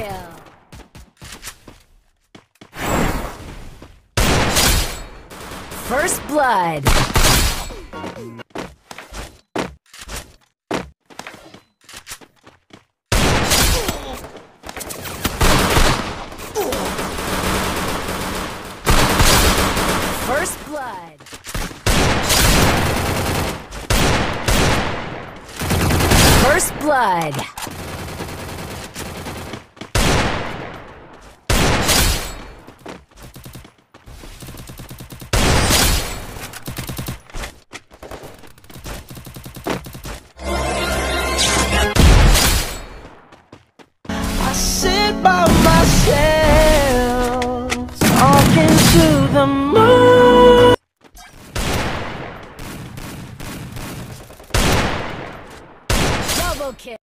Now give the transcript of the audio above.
kill. First blood. First blood. First blood. Sit by myself, talking to the moon. Double kill.